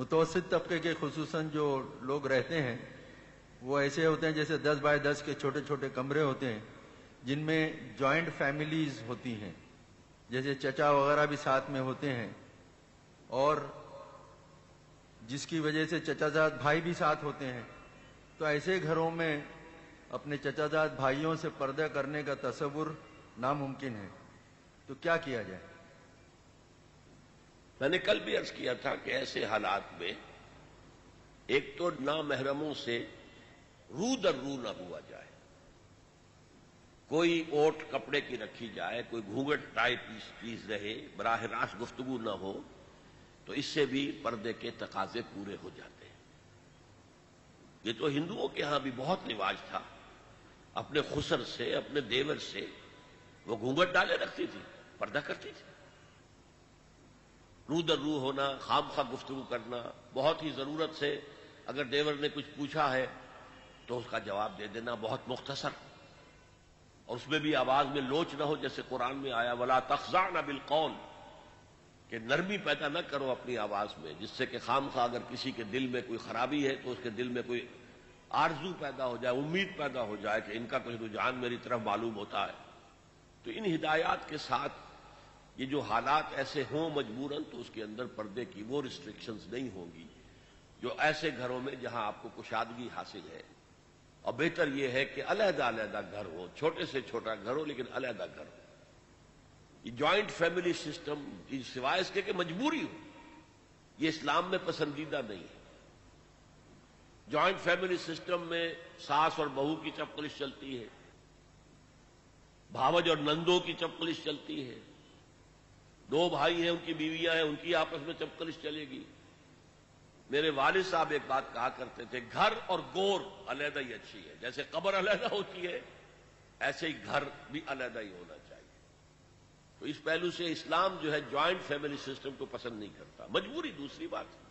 मुतवसत तबके के खसूस जो लोग रहते हैं, वो ऐसे होते हैं जैसे 10 बाय 10 के छोटे छोटे कमरे होते हैं, जिनमें जॉइंट फैमिलीज़ होती हैं, जैसे चचा वगैरह भी साथ में होते हैं, और जिसकी वजह से चचाजाद भाई भी साथ होते हैं। तो ऐसे घरों में अपने चचाजाद भाइयों से पर्दा करने का तस्वुर नामुमकिन है। तो क्या किया जाए? मैंने कल भी अर्ज़ किया था कि ऐसे हालात में एक तो ना महरमों से रू दर रू ना हुआ जाए। कोई ओट कपड़े की रखी जाए, कोई घूंघट टाइप चीज़ रहे, बराह रास्त गुफ्तगु न हो तो इससे भी पर्दे के तकाजे पूरे हो जाते हैं। ये तो हिंदुओं के यहाँ भी बहुत रिवाज था। अपने खुसर से, अपने देवर से वो घूंघट डाले रखती थी, पर्दा करती थी। रू दर रू होना, खाम खा गुफ्तगु करना, बहुत ही ज़रूरत से अगर देवर ने कुछ पूछा है तो उसका जवाब दे देना बहुत मुख्तसर। और उसमें भी आवाज़ में लोच ना हो, जैसे कुरान में आया, वला तखजा न बिल कौन कि नरमी पैदा न करो अपनी आवाज़ में, जिससे कि खाम खा अगर किसी के दिल में कोई खराबी है तो उसके दिल में कोई आरज़ू पैदा हो जाए, उम्मीद पैदा हो जाए कि इनका कोई रुझान मेरी तरफ़ मालूम होता है। तो इन हिदायत के साथ ये जो हालात ऐसे हों मजबूरन तो उसके अंदर पर्दे की वो रिस्ट्रिक्शंस नहीं होंगी, जो ऐसे घरों में जहाँ आपको कुशादगी हासिल है। और बेहतर यह है कि अलहदा अलहदा घर हो, छोटे से छोटा घर हो, लेकिन अलहदा घर हो। ये ज्वाइंट फैमिली सिस्टम सिवाय इसके कि मजबूरी हो, ये इस्लाम में पसंदीदा नहीं है। ज्वाइंट फैमिली सिस्टम में सास और बहू की चपकलिश चलती है, भावज और नंदों की चपकलिश चलती है। दो भाई हैं, उनकी बीवियाँ हैं, उनकी आपस में चपकलिश चलेगी। मेरे वालिद साहब एक बात कहा करते थे, घर और गोर अलहदा ही अच्छी है। जैसे कबर अलहदा होती है, ऐसे ही घर भी अलहदा ही होना चाहिए। तो इस पहलू से इस्लाम जो है ज्वाइंट फैमिली सिस्टम को पसंद नहीं करता। मजबूरी दूसरी बात है।